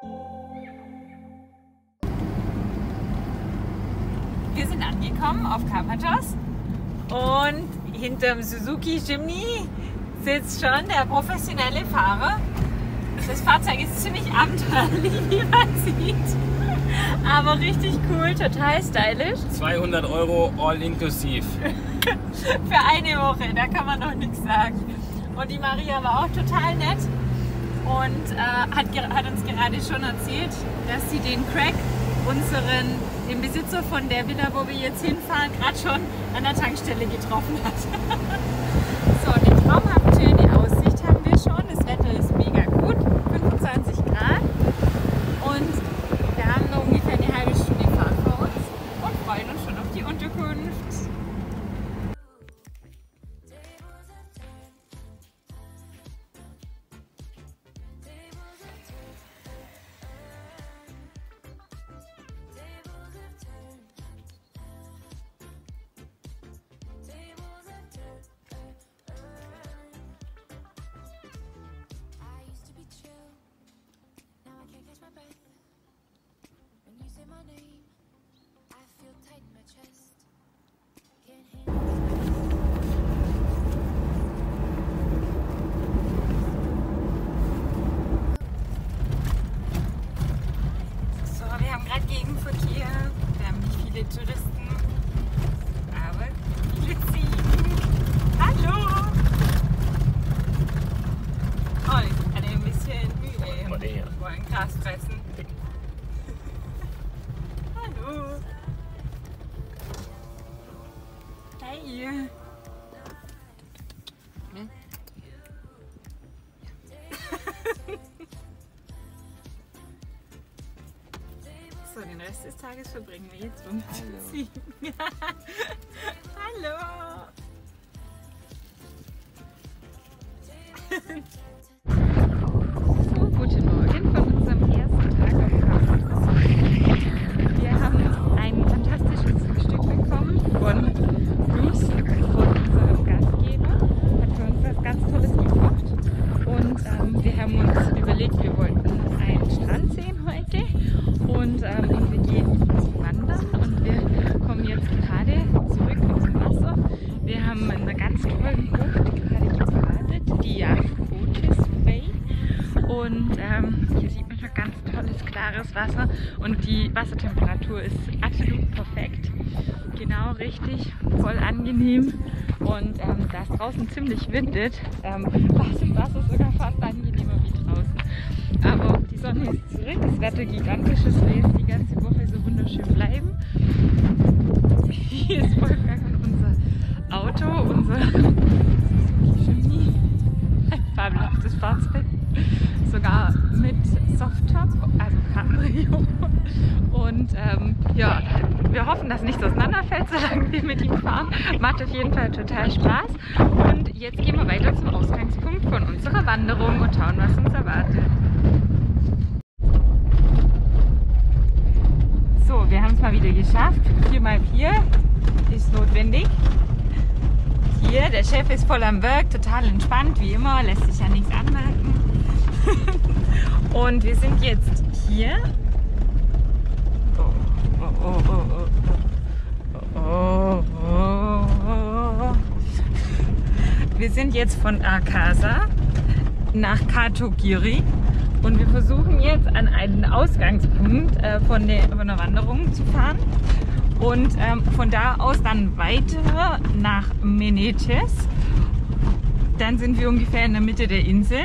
Wir sind angekommen auf Karpathos und hinterm Suzuki Jimny sitzt schon der professionelle Fahrer. Das Fahrzeug ist ziemlich abenteuerlich, wie man sieht. Aber richtig cool, total stylisch. 200 Euro all inklusiv. Für eine Woche, da kann man noch nichts sagen. Und die Maria war auch total nett und äh, hat, hat, uns gerade schon erzählt, dass sie den Craig, unseren, den Besitzer von der Villa, wo wir jetzt hinfahren, gerade schon an der Tankstelle getroffen hat. so, eine traumhaft schöne Tages verbringen wir jetzt um zu ziehen. Hallo! So, guten Morgen von unserem ersten Tag auf Campus. Wir haben ein fantastisches Frühstück bekommen von Bruce, von unserem Gastgeber. Hat für uns was ganz Tolles gekocht. Und ähm, wir haben uns überlegt, wir wollten einen Strand sehen heute. Und, ähm, klares Wasser. Und die Wassertemperatur ist absolut perfekt. Genau richtig, voll angenehm. Und ähm, da es draußen ziemlich windet, ähm, war es im Wasser sogar fast angenehmer wie draußen. Aber die Sonne ist zurück, das Wetter gigantisch, es soll jetzt die ganze Woche so wunderschön bleiben. Hier ist Wolfgang und unser Auto, unser fabelhaftes Fahrzeug. Sogar mit Softtop, also Cabrio. Und ähm, ja, wir hoffen, dass nichts auseinanderfällt, solange wir mit ihm fahren. Macht auf jeden Fall total Spaß. Und jetzt gehen wir weiter zum Ausgangspunkt von unserer Wanderung und schauen, was uns erwartet. So, wir haben es mal wieder geschafft. 4x4 ist notwendig. Hier, der Chef ist voll am Werk, total entspannt, wie immer, lässt sich ja nichts anmerken. Und wir sind jetzt hier. Oh, oh. Wir sind jetzt von Akasa nach Katogiri und wir versuchen jetzt an einen Ausgangspunkt äh, von, der, von der Wanderung zu fahren und ähm, von da aus dann weiter nach Menetes. Dann sind wir ungefähr in der Mitte der Insel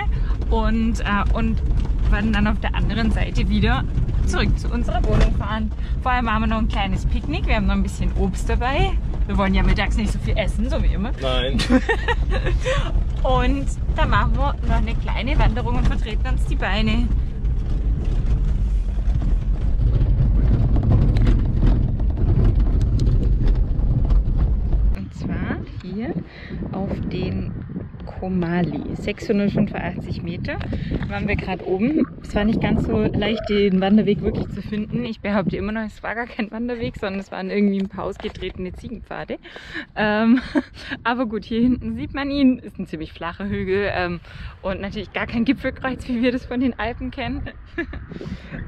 und, äh, und werden dann auf der anderen Seite wieder zurück zu unserer Wohnung fahren. Vor allem haben wir noch ein kleines Picknick, wir haben noch ein bisschen Obst dabei. Wir wollen ja mittags nicht so viel essen, so wie immer. Nein. Und dann machen wir noch eine kleine Wanderung und vertreten uns die Beine. Und zwar hier auf den Komali, 685 Meter, waren wir gerade oben. Es war nicht ganz so leicht, den Wanderweg wirklich zu finden. Ich behaupte immer noch, es war gar kein Wanderweg, sondern es waren irgendwie ein paar ausgetretene Ziegenpfade. Ähm, aber gut, hier hinten sieht man ihn, ist ein ziemlich flacher Hügel ähm, und natürlich gar kein Gipfelkreuz, wie wir das von den Alpen kennen.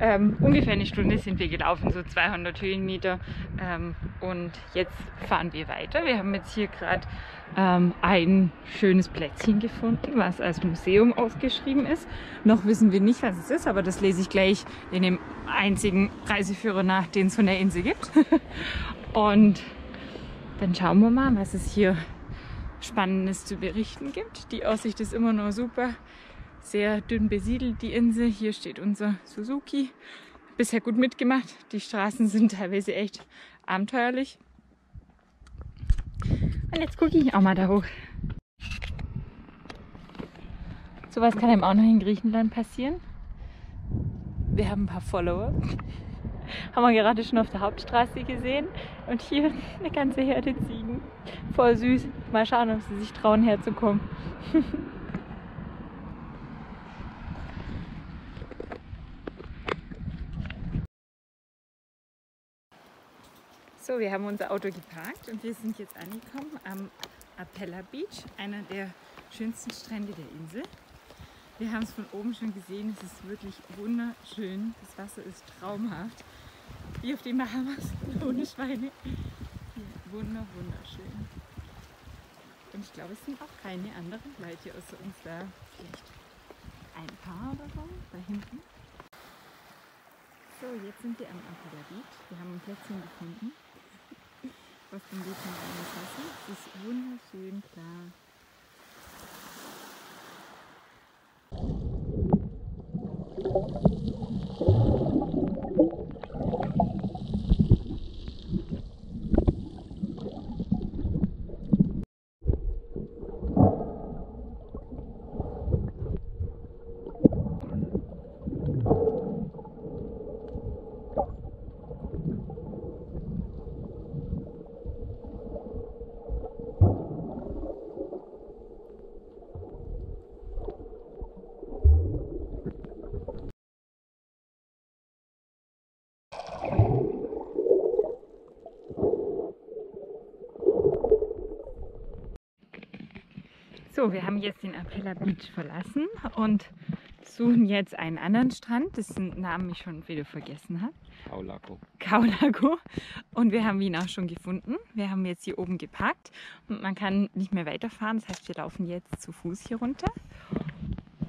Ähm, ungefähr eine Stunde sind wir gelaufen, so 200 Höhenmeter. Ähm, und jetzt fahren wir weiter. Wir haben jetzt hier gerade ähm, ein schönes Plätzchen gefunden, was als Museum ausgeschrieben ist. Noch wissen wir nicht, was es ist, aber das lese ich gleich in dem einzigen Reiseführer nach, den es von der Insel gibt. und dann schauen wir mal, was es hier Spannendes zu berichten gibt. Die Aussicht ist immer noch super. Sehr dünn besiedelt die Insel. Hier steht unser Suzuki. Bisher gut mitgemacht. Die Straßen sind teilweise echt abenteuerlich. Und jetzt gucke ich auch mal da hoch. Sowas kann einem auch noch in Griechenland passieren. Wir haben ein paar Follower. Haben wir gerade schon auf der Hauptstraße gesehen. Und hier eine ganze Herde Ziegen. Voll süß. Mal schauen, ob sie sich trauen herzukommen. So, wir haben unser Auto geparkt und wir sind jetzt angekommen am Apella Beach, einer der schönsten Strände der Insel. Wir haben es von oben schon gesehen, es ist wirklich wunderschön. Das Wasser ist traumhaft. Wie auf den Bahamas, ohne Schweine. Wunder, wunderschön. Und ich glaube, es sind auch keine anderen Leute außer uns da. Vielleicht ein Paar oder so, da hinten. So, jetzt sind wir am Beach. Wir haben ein Plätzchen gefunden. Was vom Weg nach alles Wasser. Es ist wunderschön klar. So, wir haben jetzt den Apella Beach verlassen und suchen jetzt einen anderen Strand, dessen Namen ich schon wieder vergessen habe. Kaulako. Kaulago. Und wir haben ihn auch schon gefunden. Wir haben jetzt hier oben geparkt und man kann nicht mehr weiterfahren. Das heißt, wir laufen jetzt zu Fuß hier runter.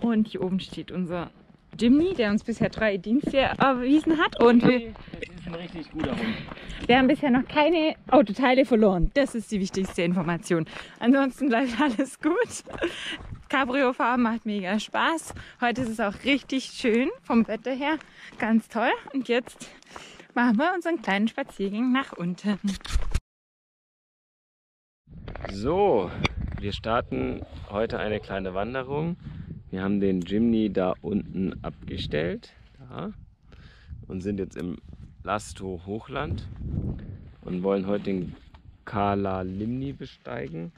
Und hier oben steht unser Jimny, der uns bisher drei Dienste erwiesen hat. Und wir, ein richtig guter Hund. wir haben bisher noch keine Autoteile verloren. Das ist die wichtigste Information. Ansonsten bleibt alles gut. Cabrio fahren macht mega Spaß. Heute ist es auch richtig schön vom Wetter her. Ganz toll. Und jetzt machen wir unseren kleinen Spaziergang nach unten. So, wir starten heute eine kleine Wanderung. Wir haben den Jimny da unten abgestellt da, und sind jetzt im Lasto Hochland und wollen heute den Kala Limni besteigen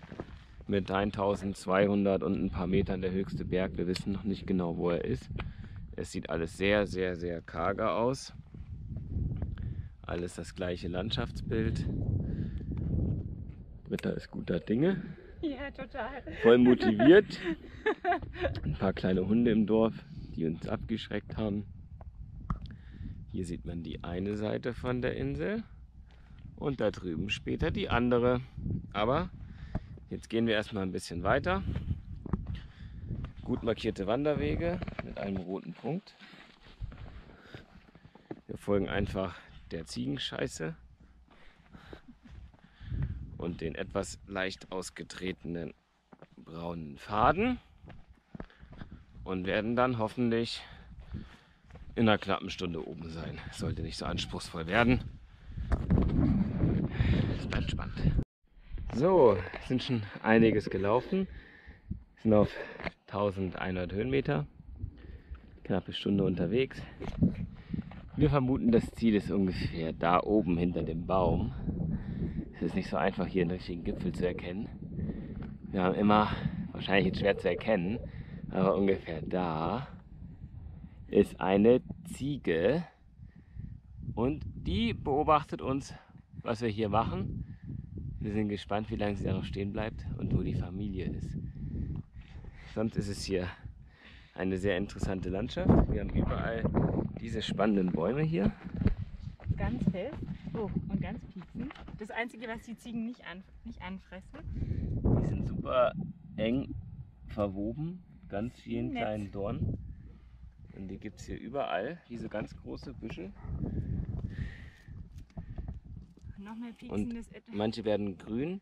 mit 1200 und ein paar Metern der höchste Berg. Wir wissen noch nicht genau, wo er ist. Es sieht alles sehr, sehr, sehr karger aus. Alles das gleiche Landschaftsbild. Wetter ist guter Dinge Ja, total. voll motiviert. Ein paar kleine Hunde im Dorf, die uns abgeschreckt haben. Hier sieht man die eine Seite von der Insel und da drüben später die andere. Aber jetzt gehen wir erstmal ein bisschen weiter. Gut markierte Wanderwege mit einem roten Punkt. Wir folgen einfach der Ziegenscheiße und den etwas leicht ausgetretenen braunen Faden und werden dann hoffentlich in einer knappen Stunde oben sein. Sollte nicht so anspruchsvoll werden. Es bleibt spannend. So, sind schon einiges gelaufen. Sind auf 1100 Höhenmeter. Knappe Stunde unterwegs. Wir vermuten, das Ziel ist ungefähr da oben hinter dem Baum. Es ist nicht so einfach, hier einen richtigen Gipfel zu erkennen. Wir haben immer, wahrscheinlich jetzt schwer zu erkennen, aber ungefähr da ist eine Ziege und die beobachtet uns, was wir hier machen. Wir sind gespannt, wie lange sie da noch stehen bleibt und wo die Familie ist. Sonst ist es hier eine sehr interessante Landschaft. Wir haben überall diese spannenden Bäume hier. Ganz fest. Oh, und ganz pieksen. Das Einzige, was die Ziegen nicht, an, nicht anfressen. Die sind super eng verwoben, ganz vielen kleinen Dornen. Und die gibt es hier überall, diese ganz große Büsche. Noch mehr Und pieksendes manche werden grün,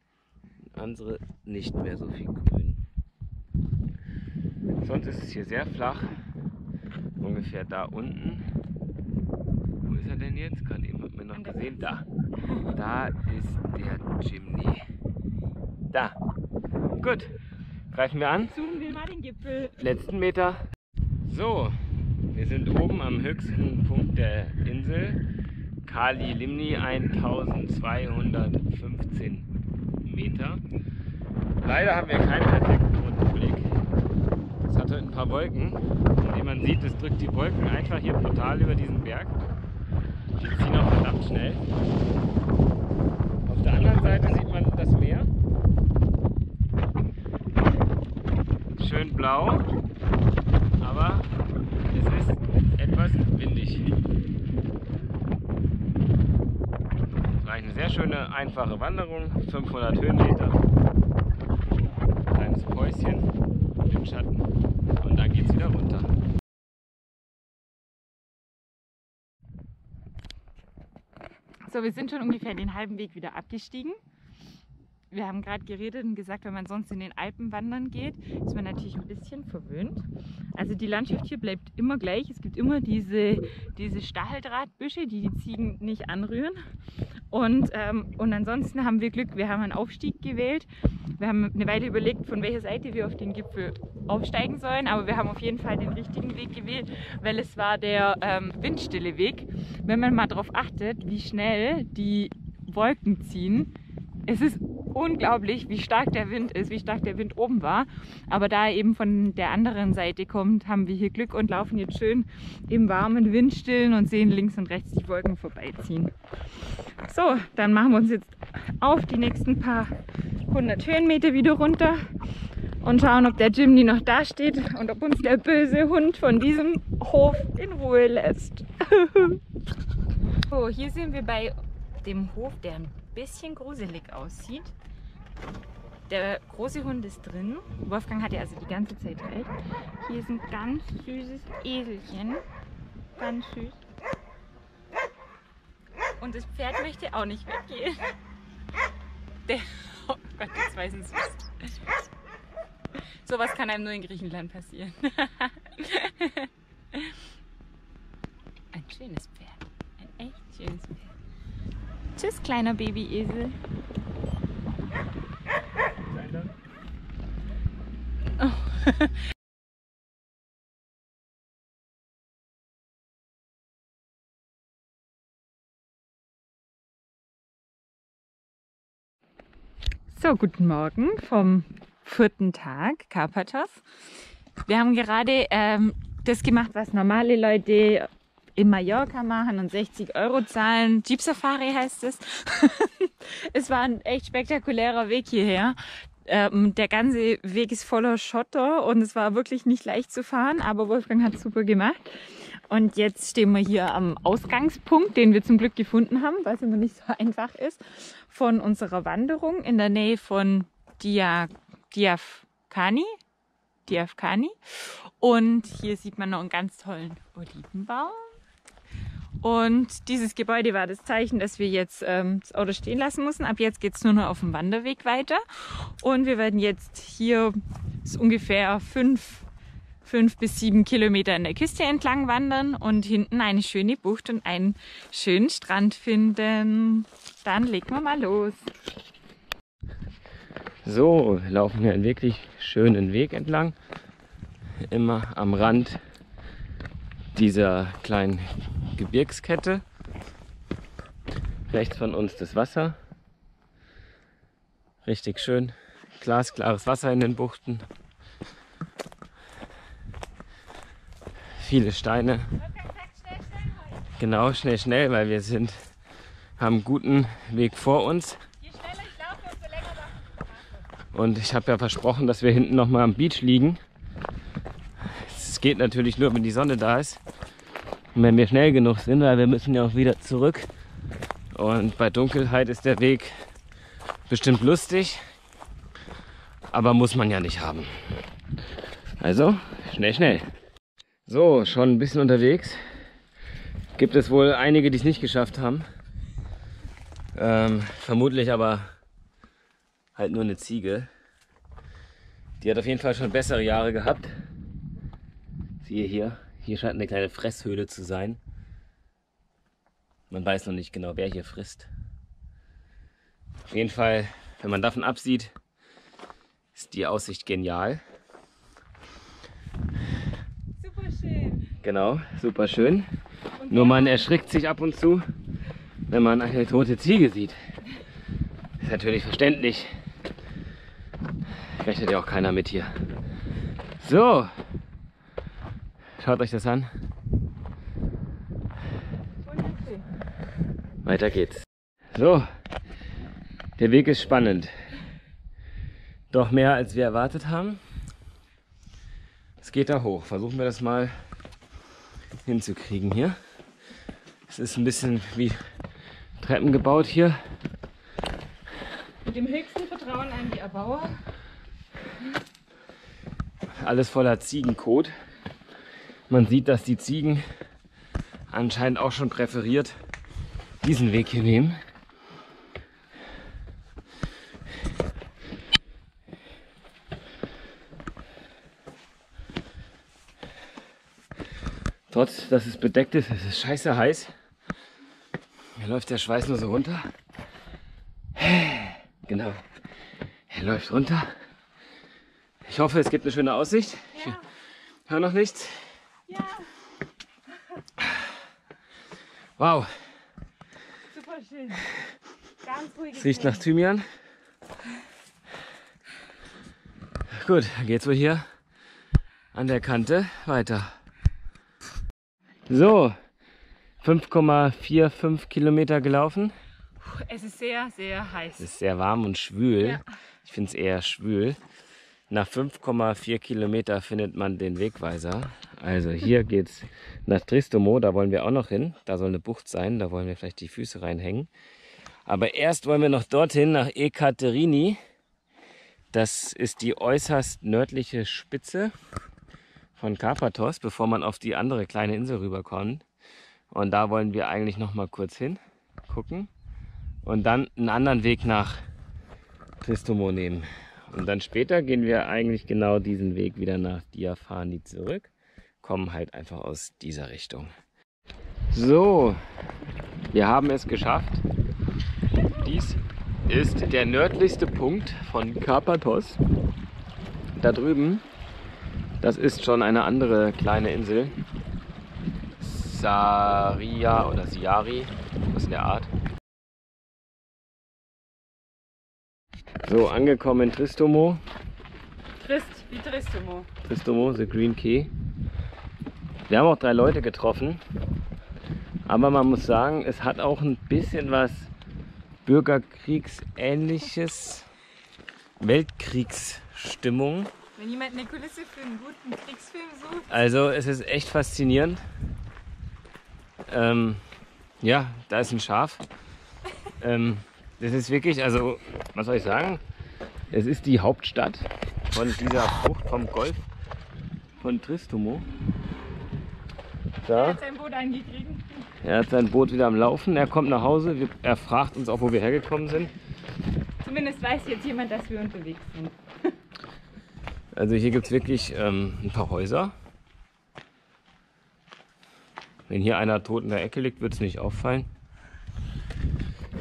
andere nicht mehr so viel grün. Sonst ist es hier sehr flach, ungefähr da unten. Wo ist er denn jetzt? Gerade eben hat man noch gesehen. Da. Da ist der Chimney. Da. Gut. Greifen wir an. Zoomen wir mal den Gipfel. Letzten Meter. So, wir sind oben am höchsten Punkt der Insel. Kali Limni 1215 Meter. Leider haben wir keinen perfekten Rundblick. Es hat heute ein paar Wolken. Und wie man sieht, es drückt die Wolken einfach hier brutal über diesen Berg. Die ziehen auch verdammt schnell. Auf der anderen Seite sieht man das Meer. Schön blau, aber es ist etwas windig. Es war eine sehr schöne, einfache Wanderung, 500 Höhenmeter. Kleines Päuschen im Schatten und dann geht es wieder runter. So, wir sind schon ungefähr den halben Weg wieder abgestiegen. Wir haben gerade geredet und gesagt, wenn man sonst in den Alpen wandern geht, ist man natürlich ein bisschen verwöhnt. Also die Landschaft hier bleibt immer gleich. Es gibt immer diese, diese Stacheldrahtbüsche, die die Ziegen nicht anrühren. Und, ähm, und ansonsten haben wir Glück, wir haben einen Aufstieg gewählt. Wir haben eine Weile überlegt, von welcher Seite wir auf den Gipfel aufsteigen sollen, aber wir haben auf jeden Fall den richtigen Weg gewählt, weil es war der ähm, windstille Weg. Wenn man mal darauf achtet, wie schnell die Wolken ziehen, es ist unglaublich, wie stark der Wind ist, wie stark der Wind oben war. Aber da er eben von der anderen Seite kommt, haben wir hier Glück und laufen jetzt schön im warmen Windstillen und sehen links und rechts die Wolken vorbeiziehen. So, dann machen wir uns jetzt auf die nächsten paar hundert Höhenmeter wieder runter und schauen, ob der Jimny noch da steht und ob uns der böse Hund von diesem Hof in Ruhe lässt. so, hier sind wir bei dem Hof, der ein bisschen gruselig aussieht. Der große Hund ist drin. Wolfgang hatte also die ganze Zeit recht. Hier ist ein ganz süßes Eselchen. Ganz süß. Und das Pferd möchte auch nicht weggehen. Der, oh Gott, jetzt weiß es süß. Sowas kann einem nur in Griechenland passieren. Ein schönes Pferd. Ein echt schönes Pferd. Tschüss, kleiner Babyesel. Oh. So, guten Morgen vom vierten Tag Karpathos. Wir haben gerade ähm, das gemacht, was normale Leute in Mallorca machen und 60 Euro zahlen. Jeep Safari heißt es. es war ein echt spektakulärer Weg hierher. Ähm, der ganze Weg ist voller Schotter und es war wirklich nicht leicht zu fahren, aber Wolfgang hat super gemacht. Und jetzt stehen wir hier am Ausgangspunkt, den wir zum Glück gefunden haben, weil es immer nicht so einfach ist, von unserer Wanderung in der Nähe von Dia, Diafkani. Diafkani. Und hier sieht man noch einen ganz tollen Olivenbaum. Und dieses Gebäude war das Zeichen, dass wir jetzt ähm, das Auto stehen lassen mussten. Ab jetzt geht es nur noch auf dem Wanderweg weiter. Und wir werden jetzt hier ungefähr fünf, fünf bis sieben Kilometer an der Küste entlang wandern und hinten eine schöne Bucht und einen schönen Strand finden. Dann legen wir mal los. So, wir laufen hier einen wirklich schönen Weg entlang. Immer am Rand dieser kleinen Gebirgskette. Rechts von uns das Wasser. Richtig schön. Glasklares Wasser in den Buchten. Viele Steine. Genau, schnell, schnell, weil wir sind, haben einen guten Weg vor uns. Und ich habe ja versprochen, dass wir hinten noch mal am Beach liegen. Es geht natürlich nur, wenn die Sonne da ist. Und wenn wir schnell genug sind, weil wir müssen ja auch wieder zurück. Und bei Dunkelheit ist der Weg bestimmt lustig, aber muss man ja nicht haben. Also, schnell, schnell. So, schon ein bisschen unterwegs. Gibt es wohl einige, die es nicht geschafft haben. Ähm, vermutlich aber halt nur eine Ziege. Die hat auf jeden Fall schon bessere Jahre gehabt. Siehe hier. Hier scheint eine kleine Fresshöhle zu sein. Man weiß noch nicht genau, wer hier frisst. Auf jeden Fall, wenn man davon absieht, ist die Aussicht genial. Super schön. Genau, super schön. Nur man erschrickt sich ab und zu, wenn man eine tote Ziege sieht. Ist natürlich verständlich. Rechnet ja auch keiner mit hier. So. Schaut euch das an. Weiter geht's. So. Der Weg ist spannend. Doch mehr als wir erwartet haben. Es geht da hoch. Versuchen wir das mal hinzukriegen hier. Es ist ein bisschen wie Treppen gebaut hier. Mit dem höchsten Vertrauen an die Erbauer. Alles voller Ziegenkot. Man sieht, dass die Ziegen anscheinend auch schon präferiert diesen Weg hier nehmen. Trotz, dass es bedeckt ist, es ist scheiße heiß. Mir läuft der Schweiß nur so runter. Genau. Er läuft runter. Ich hoffe, es gibt eine schöne Aussicht. Ich Ja, höre noch nichts. Ja, Wow, super schön. Ganz ruhig. es riecht nach Thymian. Gut, dann geht's wohl hier an der Kante weiter. So, 5,45 Kilometer gelaufen. Es ist sehr, sehr heiß. Es ist sehr warm und schwül. Ja. Ich finde es eher schwül. Nach 5,4 Kilometer findet man den Wegweiser. Also hier geht's nach Tristomo, da wollen wir auch noch hin. Da soll eine Bucht sein, da wollen wir vielleicht die Füße reinhängen. Aber erst wollen wir noch dorthin, nach Ekaterini. Das ist die äußerst nördliche Spitze von Karpathos, bevor man auf die andere kleine Insel rüberkommt. Und da wollen wir eigentlich noch mal kurz hin, gucken. Und dann einen anderen Weg nach Tristomo nehmen. Und dann später gehen wir eigentlich genau diesen Weg wieder nach Diaphani zurück. Kommen halt einfach aus dieser Richtung. So, wir haben es geschafft. Dies ist der nördlichste Punkt von Karpathos. Da drüben, das ist schon eine andere kleine Insel. Saria oder Siari, was in der Art. So, angekommen in Tristomo. Trist, wie Tristomo. Tristomo, The Green Key. Wir haben auch drei Leute getroffen. Aber man muss sagen, es hat auch ein bisschen was Bürgerkriegsähnliches, Weltkriegsstimmung. Wenn jemand eine Kulisse für einen guten Kriegsfilm sucht, Also es ist echt faszinierend. Ähm, ja, da ist ein Schaf. Ähm, das ist wirklich, also was soll ich sagen? Es ist die Hauptstadt von dieser Bucht vom Golf von Tristomo. er Da, hat sein Boot angekriegt. er hat sein Boot wieder am Laufen. Er kommt nach Hause. Er fragt uns auch, wo wir hergekommen sind. Zumindest weiß jetzt jemand, dass wir unterwegs sind. Also hier gibt es wirklich ähm, ein paar Häuser. Wenn hier einer tot in der Ecke liegt, wird es nicht auffallen.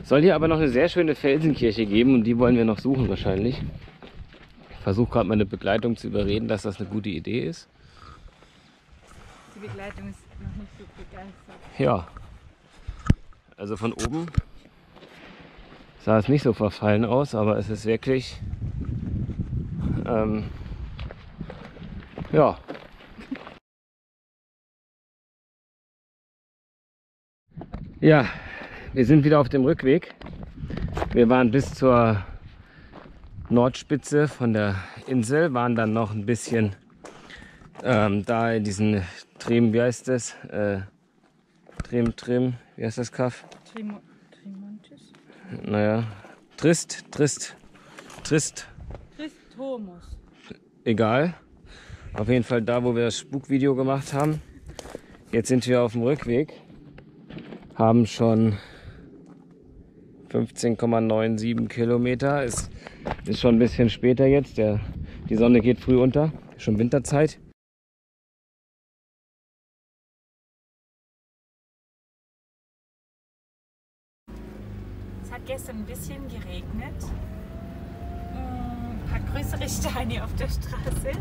Soll hier aber noch eine sehr schöne Felsenkirche geben und die wollen wir noch suchen wahrscheinlich. Ich versuche gerade meine Begleitung zu überreden, dass das eine gute Idee ist. Die Begleitung ist noch nicht so begeistert. Ja. Also von oben sah es nicht so verfallen aus, aber es ist wirklich ähm, ja. Ja, wir sind wieder auf dem Rückweg. Wir waren bis zur Nordspitze von der Insel, waren dann noch ein bisschen ähm, da in diesen Trieben, wie heißt das? Äh, Trim, Trim, wie heißt das Kaff? Trimo, Trimontis? Naja, Trist, Trist, Trist, Tristomus. egal. Auf jeden Fall da, wo wir das Spukvideo gemacht haben. Jetzt sind wir auf dem Rückweg. Haben schon 15,97 Kilometer. Ist, ist schon ein bisschen später jetzt. Der, die Sonne geht früh unter. Schon Winterzeit. Es hat gestern ein bisschen geregnet. Mm, Ein paar größere Steine auf der Straße.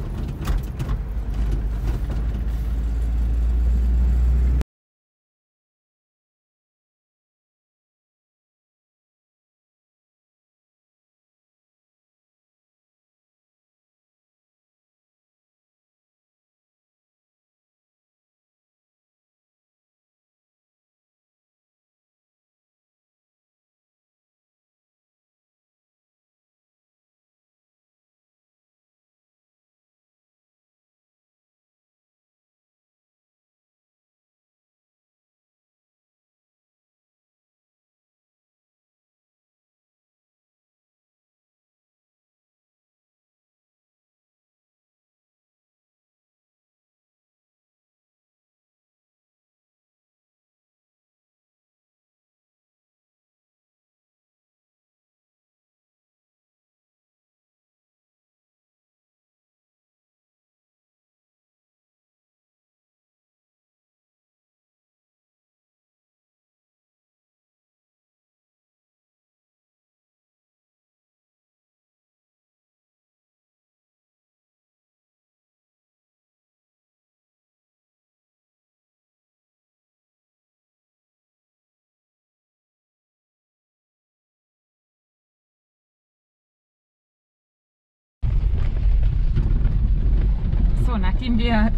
Nachdem wir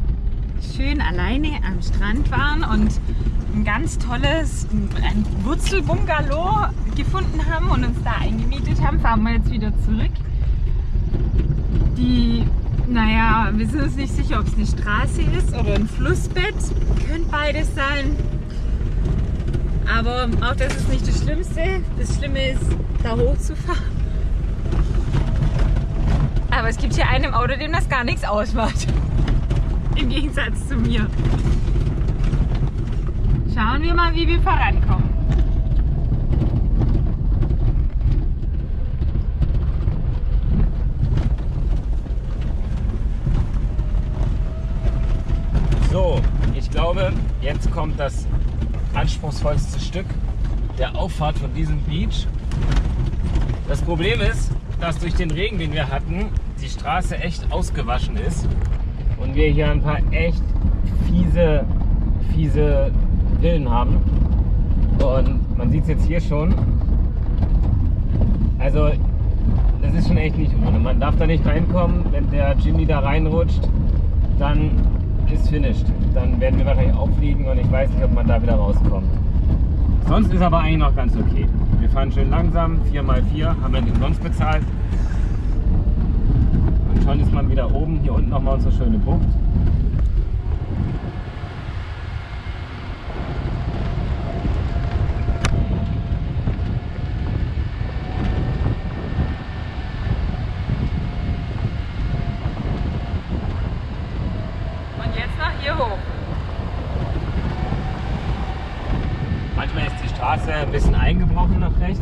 schön alleine am Strand waren und ein ganz tolles ein Wurzelbungalow gefunden haben und uns da eingemietet haben, fahren wir jetzt wieder zurück. Die, naja, wir sind uns nicht sicher, ob es eine Straße ist oder ein Flussbett. Könnte beides sein. Aber auch das ist nicht das Schlimmste. Das Schlimme ist, da hochzufahren. Aber es gibt hier einen im Auto, dem das gar nichts ausmacht. Im Gegensatz zu mir. Schauen wir mal, wie wir vorankommen. So, ich glaube, jetzt kommt das anspruchsvollste Stück der Auffahrt von diesem Beach. Das Problem ist, dass durch den Regen, den wir hatten, die Straße echt ausgewaschen ist und wir hier ein paar echt fiese, fiese Pillen haben. Und man sieht es jetzt hier schon. Also, das ist schon echt nicht ohne. Man darf da nicht reinkommen. Wenn der Jimmy da reinrutscht, dann ist finished. Dann werden wir wahrscheinlich auffliegen und ich weiß nicht, ob man da wieder rauskommt. Sonst ist aber eigentlich noch ganz okay. Wir fahren schön langsam, 4x4, haben wir nicht umsonst bezahlt. Schon ist man wieder oben. Hier unten nochmal unsere schöne Bucht. Und jetzt nach hier hoch. Manchmal ist die Straße ein bisschen eingebrochen nach rechts.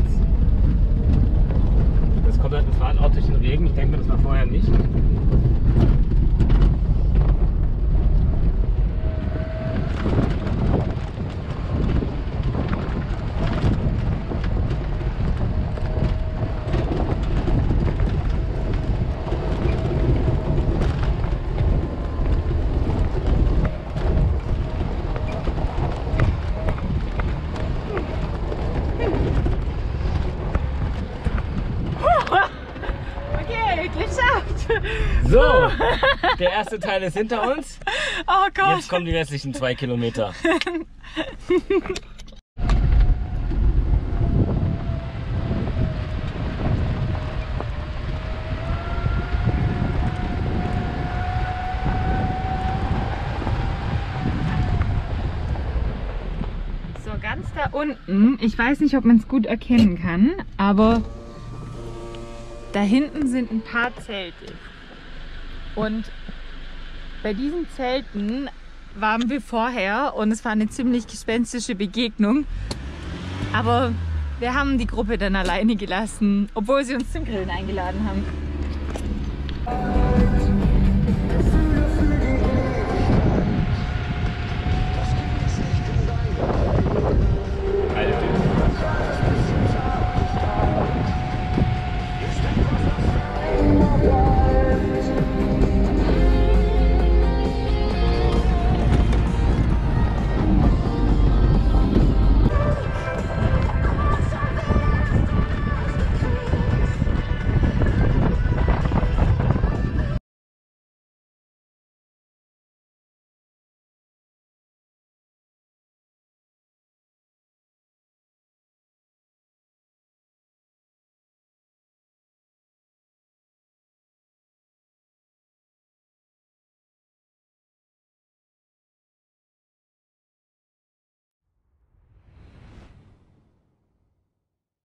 Auch durch den Regen. Ich denke mir, das war vorher nicht. Okay, geschafft. So, der erste Teil ist hinter uns. Oh Gott. Jetzt kommen die restlichen zwei Kilometer. ganz da unten, ich weiß nicht, ob man es gut erkennen kann, aber da hinten sind ein paar Zelte. Und bei diesen Zelten waren wir vorher und es war eine ziemlich gespenstische Begegnung. Aber wir haben die Gruppe dann alleine gelassen, obwohl sie uns zum Grillen eingeladen haben.